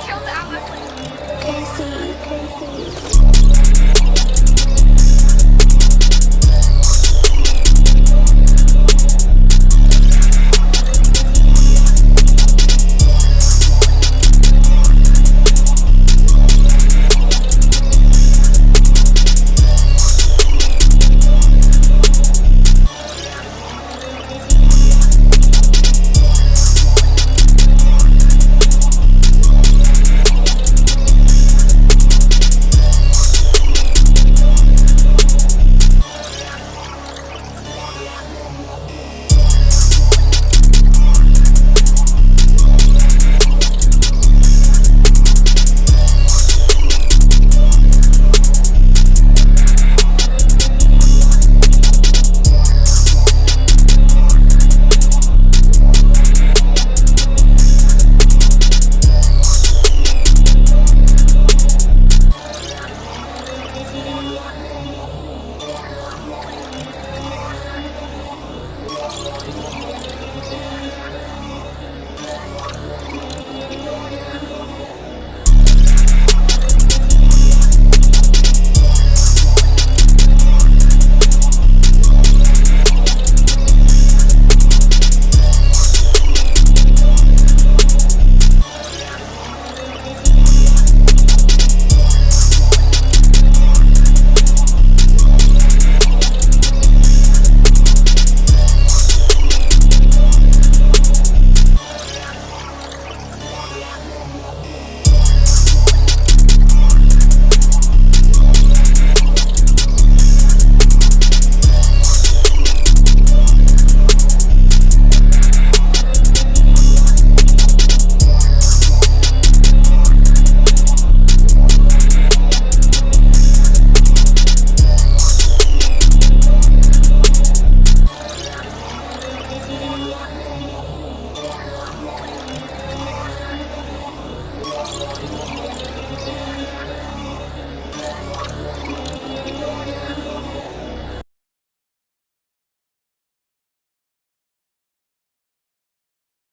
killed the.